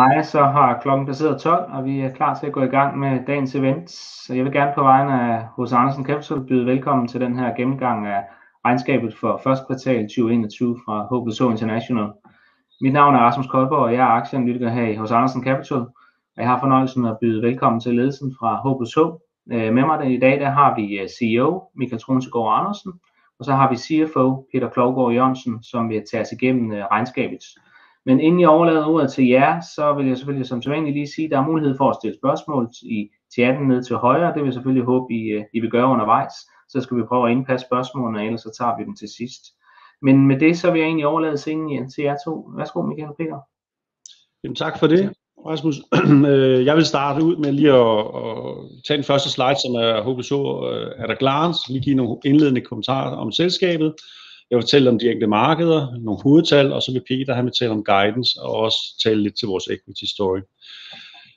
Hej, så har klokken passeret 12, og vi er klar til at gå i gang med dagens event. Så jeg vil gerne på vegne af hos Andersen Capital byde velkommen til den her gennemgang af regnskabet for første kvartal 2021 fra HBSO International. Mit navn er Rasmus Koldborg, og jeg er aktieanalytiker her i hos Andersen Capital. Og jeg har fornøjelsen at byde velkommen til ledelsen fra HBSO. Øh, med mig i dag der har vi øh, CEO Michael Tronsegård Andersen, og så har vi CFO Peter Klovgaard Jørgensen, som vil tage os igennem øh, regnskabet. Men inden jeg overlader ordet til jer, så vil jeg selvfølgelig som sædvanligt lige sige, at der er mulighed for at stille spørgsmål i chatten ned til højre. Det vil jeg selvfølgelig håbe, I, øh, I vil gøre undervejs. Så skal vi prøve at indpasse spørgsmålene, og ellers så tager vi dem til sidst. Men med det, så vil jeg egentlig overlade scenen til jer to. Værsgo, Michael og Peter. Jamen, tak for det, Rasmus. Øh, jeg vil starte ud med lige at, at tage den første slide, som er HBSO at a øh, glance. Lige give nogle indledende kommentarer om selskabet. Jeg vil fortælle om de enkelte markeder, nogle hovedtal, og så vil Peter han vil tale om guidance og også tale lidt til vores equity story.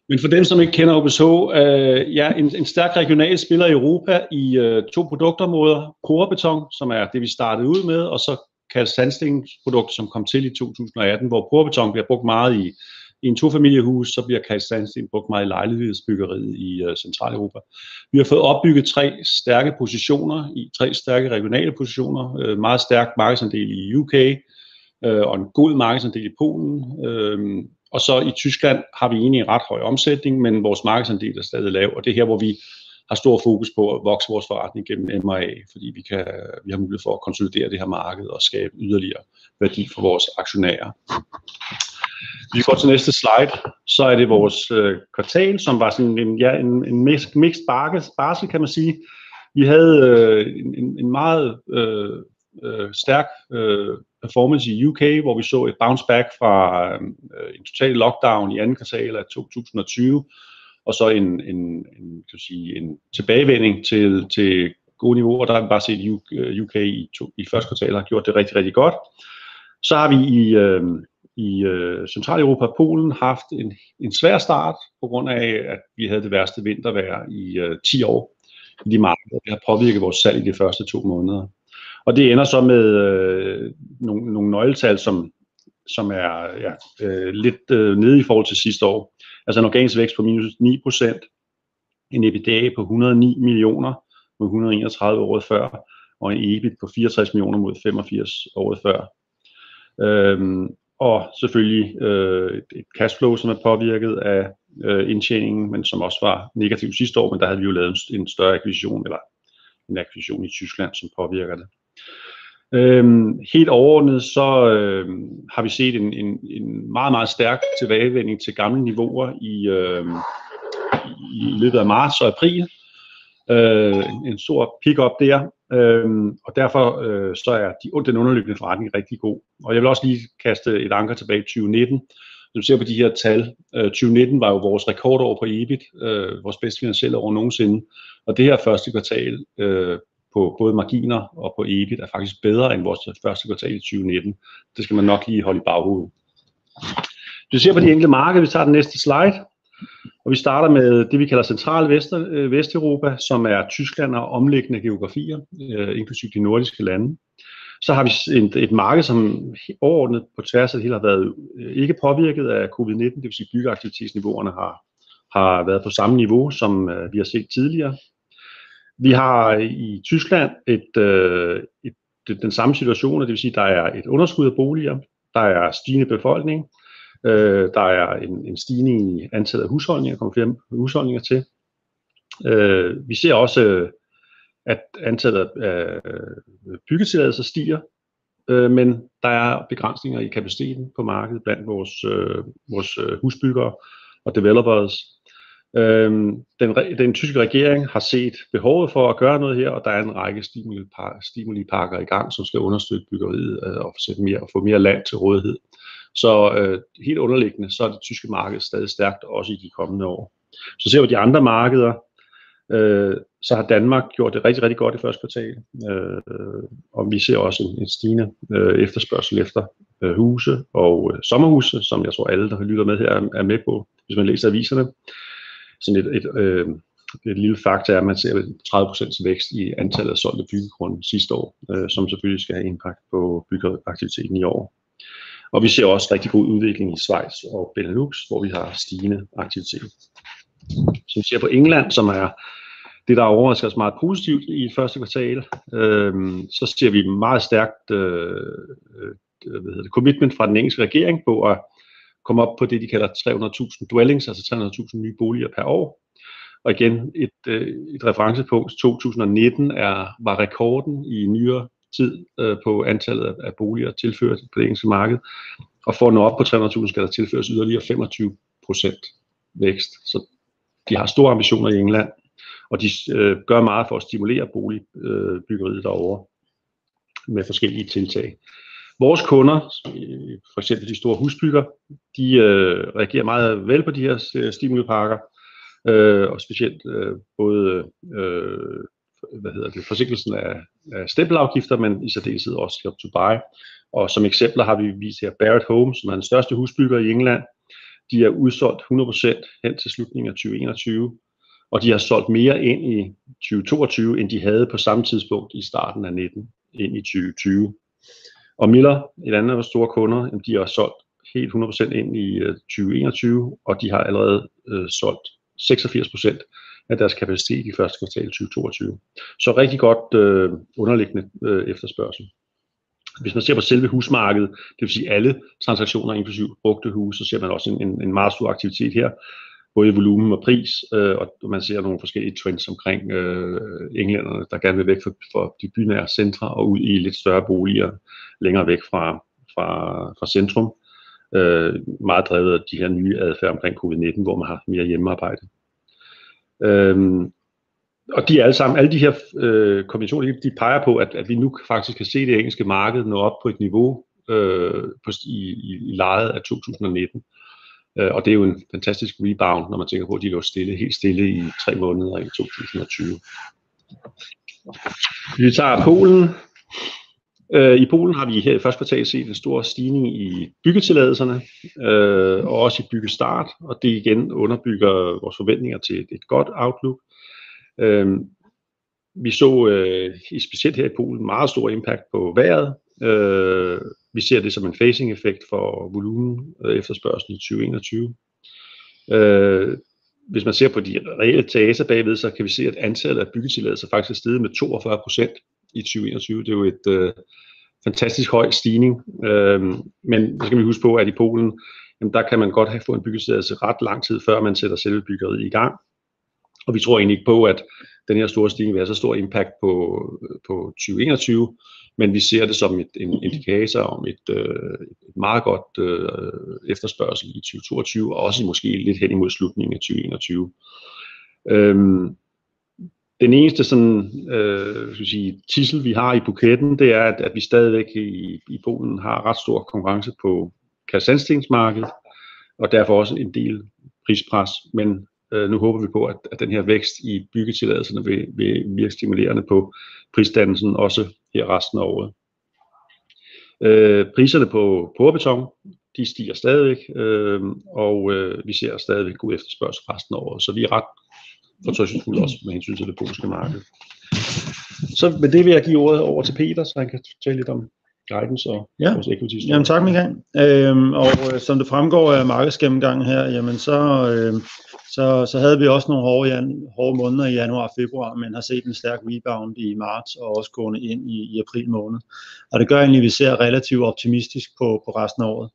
Men for dem, som ikke kender OBSH, øh, ja, en, en stærk regional spiller i Europa i øh, to produktområder. Porbeton, som er det, vi startede ud med, og så kaldt sandstensprodukt, som kom til i 2018, hvor porbeton bliver brugt meget i i en tofamiliehus, så bliver kalkstandsten brugt meget i lejlighedsbyggeriet i uh, Centraleuropa. Vi har fået opbygget tre stærke positioner, i tre stærke regionale positioner, uh, meget stærk markedsandel i UK, uh, øh, og en god markedsandel i Polen, uh, og så i Tyskland har vi egentlig en ret høj omsætning, men vores markedsandel er stadig lav, og det er her, hvor vi har stor fokus på at vokse vores forretning gennem M&A, fordi vi, kan, vi har mulighed for at konsolidere det her marked og skabe yderligere værdi for vores aktionærer. Hvis vi går til næste slide, så er det vores øh, kvartal, som var sådan en, ja, en, en mixed barsel, kan man sige. Vi havde øh, en, en meget øh, øh, stærk øh, performance i UK, hvor vi så et bounce back fra øh, en total lockdown i anden kvartal af 2020, og så en, en, en, kan sige, en tilbagevending til, til gode niveauer. Der har vi bare set UK, øh, UK i, to, i første kvartal har gjort det rigtig, rigtig godt. Så har vi i, øh, i øh, Centraleuropa og Polen haft en, en svær start, på grund af, at vi havde det værste vintervejr i øh, 10 år i de markeder. Det har påvirket vores salg i de første to måneder. Og det ender så med øh, nogle, nogle nøgletal, som, som er ja, øh, lidt øh, nede i forhold til sidste år. Altså en organisk vækst på minus 9%, en EBITDA på 109 millioner mod 131 året før, og en EBIT på 64 millioner mod 85 året før. Øhm, og selvfølgelig øh, et cashflow, som er påvirket af øh, indtjeningen, men som også var negativ sidste år, men der havde vi jo lavet en, en større akquisition, eller en akquisition i Tyskland, som påvirker det. Øhm, helt overordnet så øh, har vi set en, en, en meget, meget stærk tilbagevending til gamle niveauer i, øh, i løbet af marts og april. Øh, en stor pick-up der, Øhm, og derfor øh, så er de, den underliggende forretning rigtig god. Og jeg vil også lige kaste et anker tilbage i 2019. Når du ser på de her tal, øh, 2019 var jo vores rekordår på EBIT, øh, vores bedste finansielle år nogensinde. Og det her første kvartal øh, på både marginer og på EBIT er faktisk bedre end vores første kvartal i 2019. Det skal man nok lige holde i baghovedet. Hvis vi ser på de enkelte markeder, vi tager den næste slide, og vi starter med det, vi kalder Central Vester, øh, Vesteuropa, som er Tyskland og omliggende geografier, øh, inklusive de nordiske lande. Så har vi et, et marked, som overordnet på tværs af det hele har været øh, ikke påvirket af covid-19, det vil sige byggeaktivitetsniveauerne har, har været på samme niveau, som øh, vi har set tidligere. Vi har i Tyskland et, øh, et, den samme situation, det vil sige, at der er et underskud af boliger, der er stigende befolkning, Øh, der er en, en stigning i antallet af husholdninger, kommer flere husholdninger til. Øh, vi ser også, øh, at antallet af øh, byggetilladelser stiger, øh, men der er begrænsninger i kapaciteten på markedet blandt vores, øh, vores øh, husbyggere og developers. Øh, den, den tyske regering har set behovet for at gøre noget her, og der er en række stimulipakker i gang, som skal understøtte byggeriet øh, og, sætte mere, og få mere land til rådighed. Så øh, helt underliggende, så er det tyske marked stadig stærkt, også i de kommende år. Så ser vi de andre markeder, øh, så har Danmark gjort det rigtig, rigtig godt i første kvartal, øh, og vi ser også en, en stigende øh, efterspørgsel efter øh, huse og øh, sommerhuse, som jeg tror alle, der lytter med her, er med på, hvis man læser aviserne. Sådan et, et, øh, et lille fakta er, at man ser 30% vækst i antallet af solgte byggegrunde sidste år, øh, som selvfølgelig skal have impact på byggeaktiviteten i år. Og vi ser også rigtig god udvikling i Schweiz og Benelux, hvor vi har stigende aktivitet. Så vi ser på England, som er det, der overrasker os meget positivt i første kvartal, øh, så ser vi meget stærkt øh, øh, hvad hedder det, commitment fra den engelske regering på at komme op på det, de kalder 300.000 dwellings, altså 300.000 nye boliger per år. Og igen, et, øh, et referencepunkt, 2019 er, var rekorden i nyere tid øh, på antallet af, af boliger tilført på det engelske marked. Og for at nå op på 300.000 skal der tilføres yderligere 25 procent vækst. Så de har store ambitioner i England, og de øh, gør meget for at stimulere boligbyggeriet øh, derovre med forskellige tiltag. Vores kunder, øh, for eksempel de store husbygger, de øh, reagerer meget vel på de her øh, stimulipakker, øh, og specielt øh, både øh, hvad hedder det, forsinkelsen af, af stempelafgifter, men i særdeleshed også Help to Buy. Og som eksempler har vi vist her Barrett Homes, som er den største husbygger i England. De er udsolgt 100% hen til slutningen af 2021, og de har solgt mere ind i 2022, end de havde på samme tidspunkt i starten af 19 ind i 2020. Og Miller, et andet af vores store kunder, de har solgt helt 100% ind i øh, 2021, og de har allerede øh, solgt 86% af deres kapacitet i første kvartal 2022. Så rigtig godt øh, underliggende øh, efterspørgsel. Hvis man ser på selve husmarkedet, det vil sige alle transaktioner, inklusiv brugte huse, så ser man også en, en meget stor aktivitet her, både i volumen og pris, øh, og man ser nogle forskellige trends omkring øh, englænderne, der gerne vil væk fra, fra de bynære centre og ud i lidt større boliger længere væk fra, fra, fra centrum. Øh, meget drevet af de her nye adfærd omkring covid-19, hvor man har mere hjemmearbejde. Øhm, og de alle sammen, alle de her øh, kombinationer, de peger på, at, at vi nu faktisk kan se det engelske marked nå op på et niveau øh, på, i, i, i lejet af 2019. Øh, og det er jo en fantastisk rebound, når man tænker på, at de lå stille, helt stille i tre måneder i 2020. Vi tager Polen. Øh, I Polen har vi her i første kvartal set en stor stigning i byggetilladelserne, øh, og også i byggestart, og det igen underbygger vores forventninger til et godt outlook. Øh, vi så øh, specielt her i Polen meget stor impact på vejret, Øh, vi ser det som en phasing-effekt for volumen øh, efterspørgsel i 2021. Øh, hvis man ser på de reelle data bagved, så kan vi se, at antallet af byggetilladelser faktisk er steget med 42 procent i 2021. Det er jo et øh, fantastisk høj stigning. Øh, men så skal vi huske på, at i Polen, jamen der kan man godt have fået en byggetilladelse ret lang tid, før man sætter selve byggeriet i gang. Og vi tror egentlig ikke på, at den her store stigning vil have så stor impact på, øh, på 2021, men vi ser det som et, en indikator om et, øh, et meget godt øh, efterspørgsel i 2022, og også måske lidt hen imod slutningen af 2021. Øhm, den eneste sådan, øh, skal sige, tissel, vi har i buketten, det er, at, at vi stadigvæk i, i Polen har ret stor konkurrence på kasandstensmarkedet, og derfor også en del prispres, men Øh, nu håber vi på, at, at den her vækst i byggetilladelserne vil, vil virke stimulerende på prisdannelsen også her resten af året. Øh, priserne på porbeton, de stiger stadigvæk, øh, og øh, vi ser stadigvæk god efterspørgsel resten af året, så vi er ret fortrøstningsfulde også med hensyn til det polske marked. Så med det vil jeg give ordet over til Peter, så han kan tale lidt om guidance og ja. vores equity Jamen tak Michael. Øhm, og øh, som det fremgår af markedsgennemgangen her, jamen så, øh, så, så havde vi også nogle hårde, jan, hårde måneder i januar og februar, men har set en stærk rebound i marts og også gående ind i, i april måned. Og det gør egentlig, at vi ser relativt optimistisk på, på resten af året.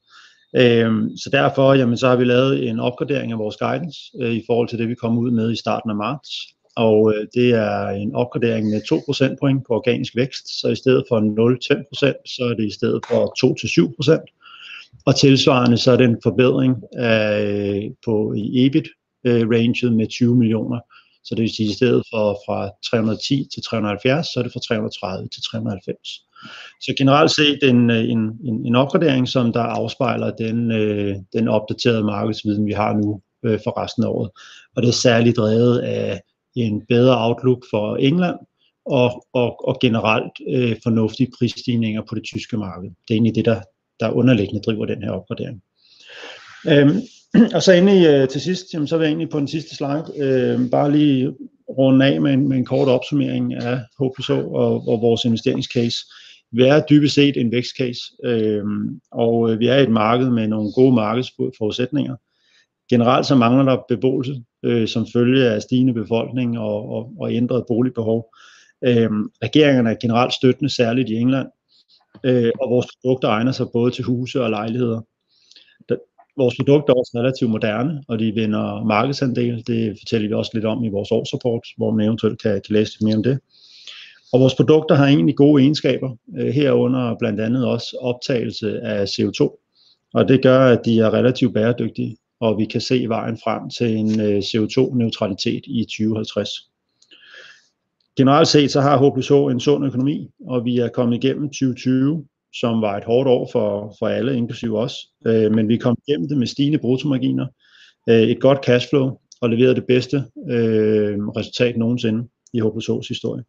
Øhm, så derfor jamen, så har vi lavet en opgradering af vores guidance øh, i forhold til det, vi kom ud med i starten af marts. Og øh, det er en opgradering med 2 procentpoint på organisk vækst, så i stedet for 0-5%, så er det i stedet for 2-7%. Og tilsvarende så er det en forbedring af, øh, på i EBIT øh, ranget med 20 millioner. Så det vil sige, at i stedet for fra 310 til 370, så er det fra 330 til 390. Så generelt set en, øh, en, en, en opgradering, som der afspejler den, øh, den opdaterede markedsviden, vi har nu øh, for resten af året. Og det er særligt drevet af en bedre outlook for England og, og, og generelt øh, fornuftige prisstigninger på det tyske marked. Det er egentlig det, der, der underliggende driver den her opgradering. Øhm, og så endelig øh, til sidst, jamen, så vil jeg egentlig på den sidste slide øh, bare lige runde af med en, med en kort opsummering af HPSO og, og vores investeringscase vi er dybest set en vækstcase, øhm, øh, og vi er i et marked med nogle gode markedsforudsætninger. Generelt så mangler der beboelse øh, som følge af stigende befolkning og, og, og ændret boligbehov. Øh, regeringerne er generelt støttende, særligt i England, øh, og vores produkter egner sig både til huse og lejligheder. Vores produkter er også relativt moderne, og de vinder markedsandel. Det fortæller vi også lidt om i vores årsrapport, hvor man eventuelt kan, kan læse lidt mere om det. Og vores produkter har egentlig gode egenskaber, øh, herunder blandt andet også optagelse af CO2. Og det gør, at de er relativt bæredygtige, og vi kan se vejen frem til en øh, CO2-neutralitet i 2050. Generelt set så har HPSH en sund økonomi, og vi er kommet igennem 2020, som var et hårdt år for, for alle, inklusive os. Øh, men vi kom igennem det med stigende bruttomarginer, et godt cashflow og leverede det bedste resultat nogensinde i HPSH's historie.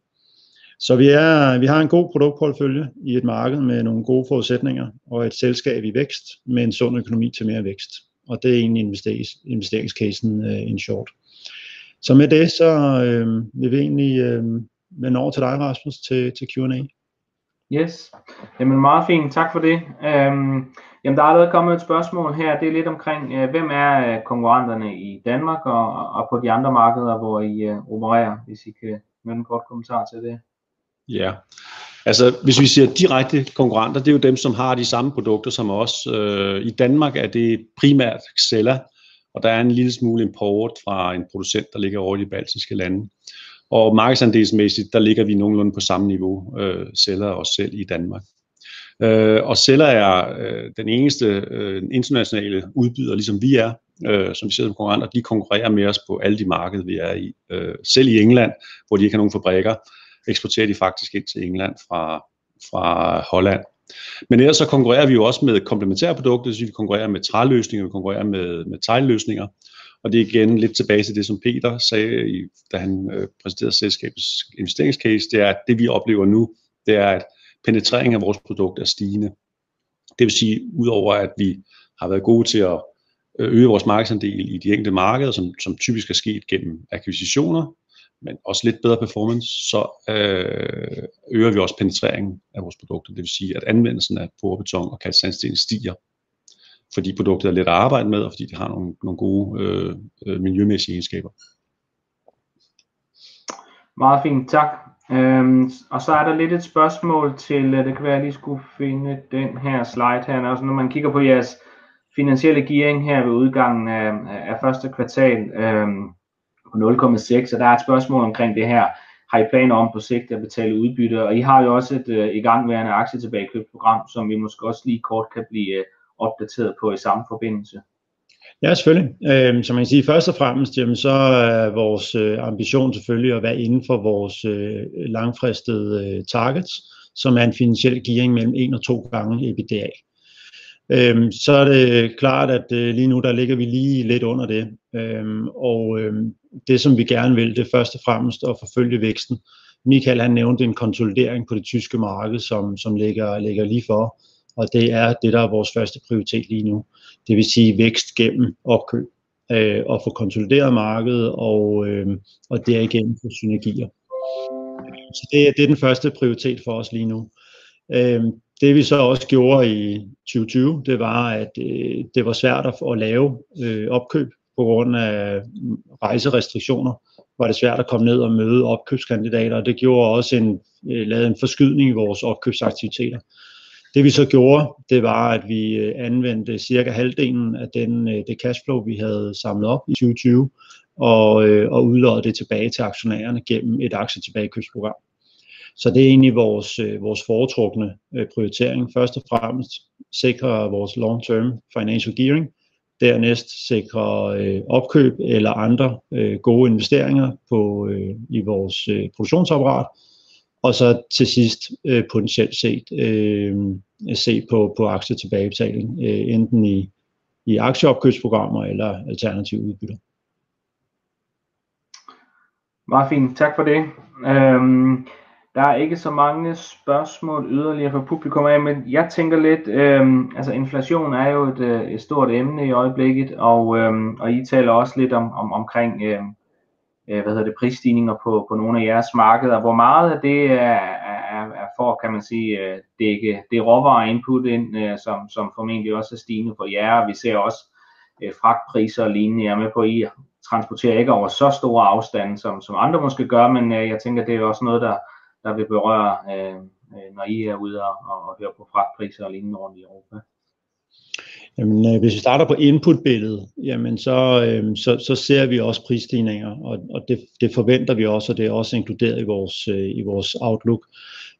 Så vi, er, vi har en god produktportefølje i et marked med nogle gode forudsætninger og et selskab i vækst med en sund økonomi til mere vækst. Og det er egentlig investerings, investeringscasen øh, uh, in short. Så med det, så øh, vil vi egentlig øh, vende over til dig, Rasmus, til, til Q&A. Yes, jamen meget fint, tak for det. Øhm, jamen der er allerede kommet et spørgsmål her, det er lidt omkring, øh, hvem er øh, konkurrenterne i Danmark og, og på de andre markeder, hvor I øh, opererer, hvis I kan med en kort kommentar til det. Ja, altså hvis vi siger direkte konkurrenter, det er jo dem, som har de samme produkter som os. Øh, I Danmark er det primært Xella, og der er en lille smule import fra en producent, der ligger over i de baltiske lande. Og markedsandelsmæssigt, der ligger vi nogenlunde på samme niveau, øh, sælger os selv i Danmark. Øh, og Cella er øh, den eneste øh, internationale udbyder, ligesom vi er, øh, som vi ser som konkurrenter, de konkurrerer med os på alle de markeder, vi er i. Øh, selv i England, hvor de ikke har nogen fabrikker, eksporterer de faktisk ind til England fra, fra Holland. Men ellers så konkurrerer vi jo også med komplementære produkter, så vi konkurrerer med træløsninger, vi konkurrerer med, med tegløsninger. Og det er igen lidt tilbage til det, som Peter sagde, da han øh, præsenterede selskabets investeringscase, det er, at det vi oplever nu, det er, at penetreringen af vores produkt er stigende. Det vil sige, udover at vi har været gode til at øh, øge vores markedsandel i de enkelte markeder, som, som typisk er sket gennem akquisitioner, men også lidt bedre performance, så øh, øger vi også penetreringen af vores produkter. Det vil sige, at anvendelsen af porbeton og kalksandsten stiger, fordi produktet er let at arbejde med, og fordi det har nogle, nogle gode øh, øh, miljømæssige egenskaber. Meget fint, tak. Øhm, og så er der lidt et spørgsmål til, øh, det kan være, at jeg lige skulle finde den her slide her. Altså, når man kigger på jeres finansielle gearing her ved udgangen af, af første kvartal, øhm, på 0,6, og der er et spørgsmål omkring det her. Har I planer om på sigt at betale udbytte? Og I har jo også et øh, igangværende aktietilbagekøbsprogram, som vi måske også lige kort kan blive øh, opdateret på i samme forbindelse. Ja, selvfølgelig. Øh, som man kan sige, først og fremmest, jamen, så er vores øh, ambition selvfølgelig at være inden for vores øh, langfristede øh, targets, som er en finansiel gearing mellem 1 og 2 gange EBITDA. Øhm, så er det klart, at øh, lige nu der ligger vi lige lidt under det. Øhm, og øhm, det som vi gerne vil, det er først og fremmest at forfølge væksten. Michael han nævnte en konsolidering på det tyske marked, som, som ligger, ligger lige for, og det er det, der er vores første prioritet lige nu. Det vil sige vækst gennem opkøb, øh, og få konsolideret markedet, og, øh, og derigennem få synergier. Så det, det er den første prioritet for os lige nu. Øh, det vi så også gjorde i 2020, det var, at øh, det var svært at, at lave øh, opkøb på grund af mm, rejserestriktioner. Var det svært at komme ned og møde opkøbskandidater, og det gjorde også en, øh, lavede en forskydning i vores opkøbsaktiviteter. Det vi så gjorde, det var, at vi øh, anvendte cirka halvdelen af den, øh, det cashflow, vi havde samlet op i 2020, og, øh, og udlodde det tilbage til aktionærerne gennem et aktietilbagekøbsprogram. Så det er egentlig vores, øh, vores foretrukne øh, prioritering. Først og fremmest sikre vores long-term financial gearing, dernæst sikre øh, opkøb eller andre øh, gode investeringer på, øh, i vores øh, produktionsapparat, og så til sidst øh, potentielt set øh, se på, på aktietilbagebetaling, øh, enten i, i aktieopkøbsprogrammer eller alternative udbytter. Meget fint, tak for det. Øhm, der er ikke så mange spørgsmål yderligere fra publikum af, men jeg tænker lidt, øh, altså inflation er jo et, øh, et stort emne i øjeblikket, og, øh, og I taler også lidt om, om omkring øhm, øh, hvad hedder det, prisstigninger på, på nogle af jeres markeder. Hvor meget af det er, er, er for kan man sige, øh, dække det råvarer input ind, øh, som, som formentlig også er stigende for jer. Vi ser også øh, fragtpriser og lignende. Jeg er med på, at I transporterer ikke over så store afstande, som, som andre måske gør, men øh, jeg tænker, det er også noget, der, der vil berøre, øh, øh, når I er ude og, og, og høre på fragtpriser og lignende rundt i Europa. Jamen, øh, hvis vi starter på inputbilledet, jamen så, øh, så, så ser vi også prisstigninger, og, og det, det forventer vi også, og det er også inkluderet i vores, øh, i vores outlook.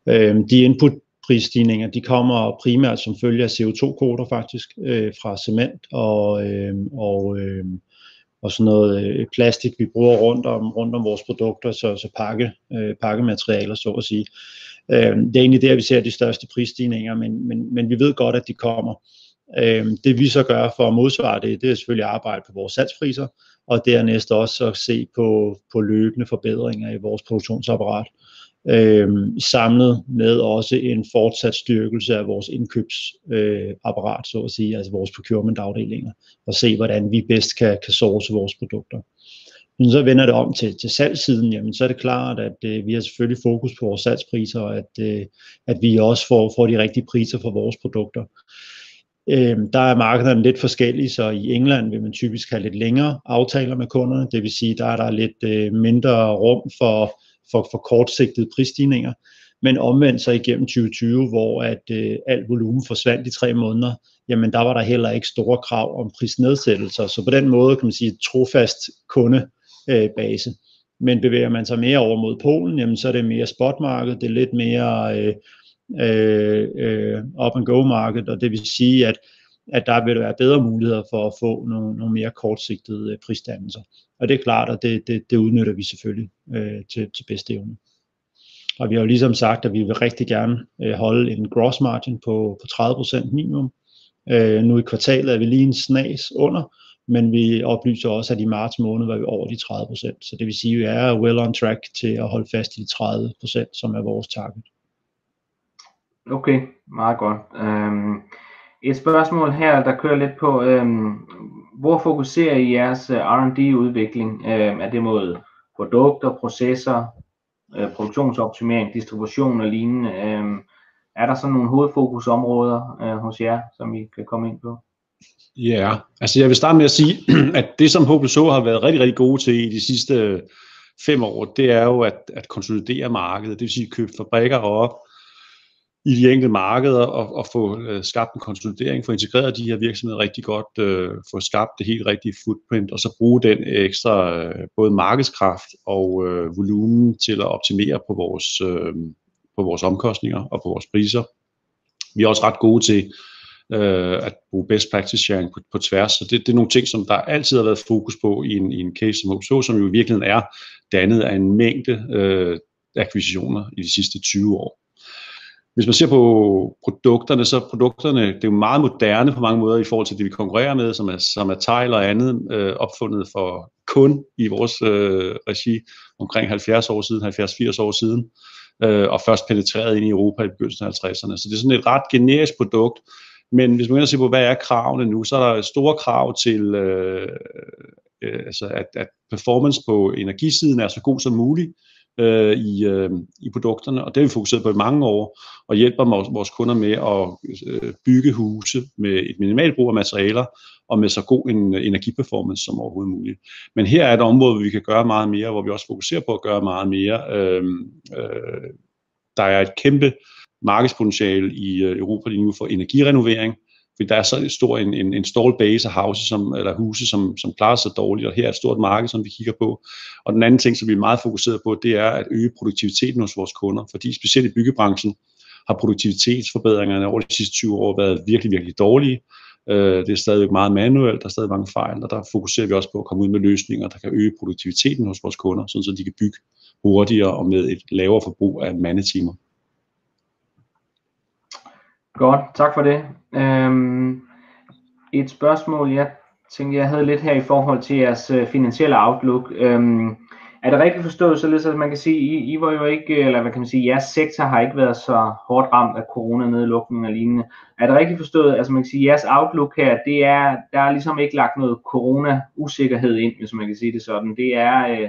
Øh, de input prisstigninger, de kommer primært som følge af CO2-kvoter faktisk, øh, fra cement og, øh, og, øh, og sådan noget øh, plastik, vi bruger rundt om, rundt om vores produkter, så, så pakke, øh, pakkematerialer, så at sige. Øh, det er egentlig der, vi ser de største prisstigninger, men, men, men vi ved godt, at de kommer. Øh, det vi så gør for at modsvare det, det er selvfølgelig at arbejde på vores salgspriser, og dernæst også at se på, på løbende forbedringer i vores produktionsapparat. Øh, samlet med også en fortsat styrkelse af vores indkøbsapparat, øh, så at sige, altså vores procurement-afdelinger, og se, hvordan vi bedst kan, kan source vores produkter. Men så vender det om til, til salgssiden, jamen så er det klart, at øh, vi har selvfølgelig fokus på vores salgspriser, og at, øh, at vi også får, får de rigtige priser for vores produkter. Øh, der er markederne lidt forskellige, så i England vil man typisk have lidt længere aftaler med kunderne, det vil sige, der er der lidt øh, mindre rum for, for, for kortsigtede prisstigninger, men omvendt så igennem 2020, hvor at øh, alt volumen forsvandt i tre måneder, jamen der var der heller ikke store krav om prisnedsættelser, så på den måde kan man sige trofast kundebase. Øh, men bevæger man sig mere over mod Polen, jamen så er det mere spotmarked, det er lidt mere øh, øh, øh, up and go marked, og det vil sige, at, at der vil være bedre muligheder for at få nogle, nogle mere kortsigtede øh, prisdannelser. Og det er klart, at det, det, det udnytter vi selvfølgelig øh, til, til bedste evne. Og vi har jo ligesom sagt, at vi vil rigtig gerne øh, holde en gross margin på, på 30% minimum. Øh, nu i kvartalet er vi lige en snas under, men vi oplyser også, at i marts måned var vi over de 30%. Så det vil sige, at vi er well on track til at holde fast i de 30%, som er vores target. Okay, meget godt. Øhm, et spørgsmål her, der kører lidt på, øhm, hvor fokuserer I jeres øh, R&D-udvikling? Øhm, er det mod produkter, processer, øh, produktionsoptimering, distribution og lignende? Øhm, er der sådan nogle hovedfokusområder øh, hos jer, som I kan komme ind på? Ja, yeah. altså jeg vil starte med at sige, at det som HBSO har været rigtig, rigtig gode til i de sidste fem år, det er jo at, at konsolidere markedet, det vil sige købe fabrikker op, i de enkelte markeder og, og få øh, skabt en konsolidering, få integreret de her virksomheder rigtig godt, øh, få skabt det helt rigtige footprint, og så bruge den ekstra øh, både markedskraft og øh, volumen til at optimere på vores, øh, på vores omkostninger og på vores priser. Vi er også ret gode til øh, at bruge best practice sharing på, på tværs, så det, det er nogle ting, som der altid har været fokus på i en, i en case som HSO, som jo i virkeligheden er dannet af en mængde øh, akquisitioner i de sidste 20 år. Hvis man ser på produkterne, så produkterne, det er jo meget moderne på mange måder i forhold til det, vi konkurrerer med, som er, som er tegl og andet øh, opfundet for kun i vores øh, regi omkring 70 år siden, 70-80 år siden, øh, og først penetreret ind i Europa i begyndelsen af 50'erne. Så det er sådan et ret generisk produkt, men hvis man ser på, hvad er kravene nu, så er der store krav til, øh, øh, altså at, at performance på energisiden er så god som muligt, øh, i, øh, i produkterne, og det har vi fokuseret på i mange år, og hjælper vores kunder med at øh, bygge huse med et minimalt brug af materialer, og med så god en øh, energiperformance som overhovedet muligt. Men her er et område, hvor vi kan gøre meget mere, hvor vi også fokuserer på at gøre meget mere. Øh, øh, der er et kæmpe markedspotentiale i øh, Europa lige nu for energirenovering, fordi der er så stor en, en, en stall base af houses, som, eller huse, som, som klarer sig dårligt, og her er et stort marked, som vi kigger på. Og den anden ting, som vi er meget fokuseret på, det er at øge produktiviteten hos vores kunder, fordi specielt i byggebranchen har produktivitetsforbedringerne over de sidste 20 år været virkelig, virkelig dårlige. Øh, det er stadigvæk meget manuelt, der er stadig mange fejl, og der fokuserer vi også på at komme ud med løsninger, der kan øge produktiviteten hos vores kunder, så de kan bygge hurtigere og med et lavere forbrug af mandetimer. Godt, tak for det. Øhm, et spørgsmål, jeg tænkte, jeg havde lidt her i forhold til jeres øh, finansielle outlook. Øhm, er det rigtigt forstået, således at man kan sige, I, I var jo ikke, øh, eller hvad kan man sige, jeres sektor har ikke været så hårdt ramt af coronanedlukning og lignende. Er det rigtigt forstået, altså man kan sige, jeres outlook her, det er, der er ligesom ikke lagt noget corona-usikkerhed ind, hvis man kan sige det sådan. Det er, øh,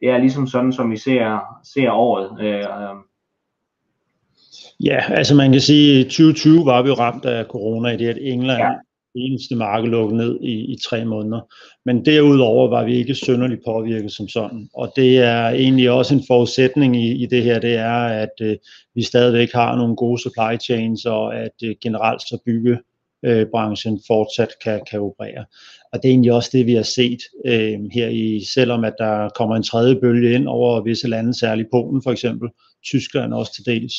det er ligesom sådan, som vi ser, ser året. Øh, øhm, Ja, altså man kan sige, at 2020 var vi jo ramt af corona i det, at England ja. eneste marked lukkede ned i, i tre måneder. Men derudover var vi ikke synderligt påvirket som sådan. Og det er egentlig også en forudsætning i, i det her, det er, at øh, vi stadigvæk har nogle gode supply chains, og at øh, generelt så bygge øh, branchen fortsat kan, kan operere. Og det er egentlig også det, vi har set øh, her i, selvom at der kommer en tredje bølge ind over visse lande, særligt Polen for eksempel, Tyskland også til dels,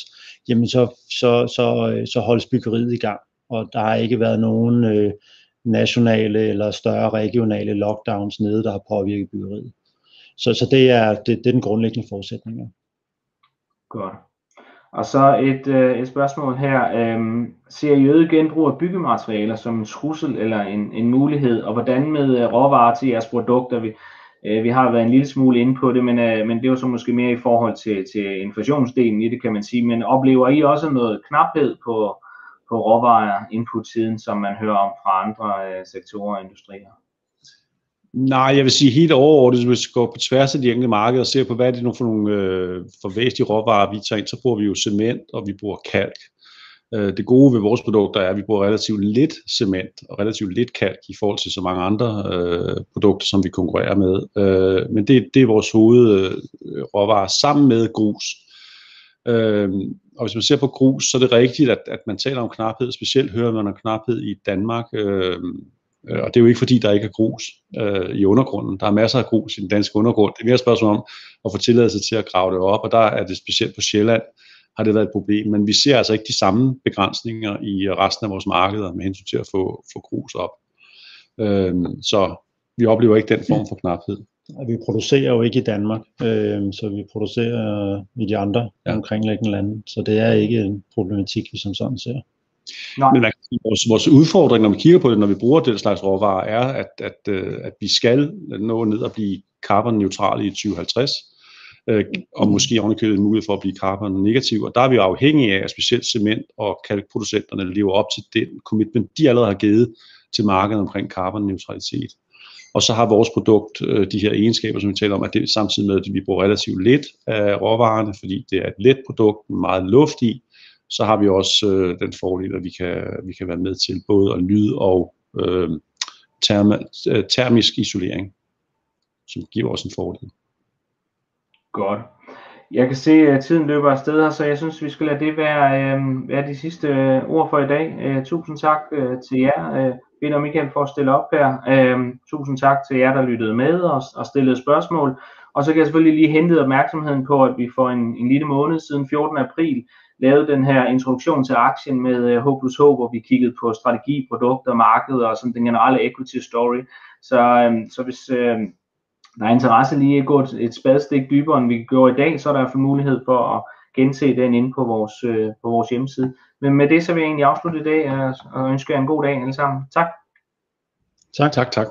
jamen så, så, så, øh, så holdes byggeriet i gang. Og der har ikke været nogen øh, nationale eller større regionale lockdowns nede, der har påvirket byggeriet. Så, så det, er, det, det er den grundlæggende forudsætning. Godt. Og så et, øh, et spørgsmål her. Øhm, ser I øget genbrug af byggematerialer som en trussel eller en, en mulighed? Og hvordan med øh, råvarer til jeres produkter? Vi, øh, vi har været en lille smule inde på det, men, øh, men det er jo så måske mere i forhold til, til inflationsdelen i det, kan man sige. Men oplever I også noget knaphed på, på råvarer input-siden, som man hører om fra andre øh, sektorer og industrier? Nej, jeg vil sige helt overordnet, hvis vi går på tværs af de enkelte markeder og ser på, hvad er det for nogle øh, forvæstige råvarer, vi tager ind, så bruger vi jo cement, og vi bruger kalk. Øh, det gode ved vores produkter er, at vi bruger relativt lidt cement og relativt lidt kalk i forhold til så mange andre øh, produkter, som vi konkurrerer med. Øh, men det, det er vores hovedråvarer øh, sammen med grus. Øh, og hvis man ser på grus, så er det rigtigt, at, at man taler om knaphed. Specielt hører man om knaphed i Danmark. Øh, og det er jo ikke fordi, der ikke er grus øh, i undergrunden. Der er masser af grus i den danske undergrund. Det er mere et spørgsmål om at få tilladelse til at grave det op, og der er det specielt på Sjælland, har det været et problem. Men vi ser altså ikke de samme begrænsninger i resten af vores markeder med hensyn til at få, få grus op. Øh, så vi oplever ikke den form for knaphed. Vi producerer jo ikke i Danmark, øh, så vi producerer i de andre ja. omkringliggende lande. Så det er ikke en problematik, vi som sådan ser. Nej. Men vores, vores udfordring, når vi kigger på det, når vi bruger den slags råvarer, er, at, at, øh, at vi skal nå ned og blive carbonneutrale i 2050, øh, og måske ovenikøbet mulighed for at blive carbon-negativ. Og der er vi afhængige af, at specielt cement- og kalkproducenterne lever op til den commitment, de allerede har givet til markedet omkring carbon-neutralitet. Og så har vores produkt øh, de her egenskaber, som vi taler om, at det samtidig med, at vi bruger relativt lidt af råvarerne, fordi det er et let produkt med meget luft i, så har vi også øh, den fordel, at vi kan, vi kan være med til både at lyde og øh, term, øh, termisk isolering, som giver os en fordel. Godt. Jeg kan se, at tiden løber afsted her, så jeg synes, vi skal lade det være, øh, være de sidste øh, ord for i dag. Øh, tusind tak øh, til jer, øh, Peter og Michael, for at stille op her. Øh, tusind tak til jer, der lyttede med og, og stillede spørgsmål. Og så kan jeg selvfølgelig lige hente opmærksomheden på, at vi for en, en lille måned siden 14. april lavede den her introduktion til aktien med H plus H, hvor vi kiggede på strategi, produkter, markeder og sådan den generelle equity story. Så, øhm, så hvis øh, der er interesse lige at gå et, et spadestik dybere, end vi gjorde i dag, så er der i hvert fald mulighed for at gense den inde på vores, øh, på vores hjemmeside. Men med det så vil jeg egentlig afslutte i dag og ønske jer en god dag alle sammen. Tak. Tak, tak, tak.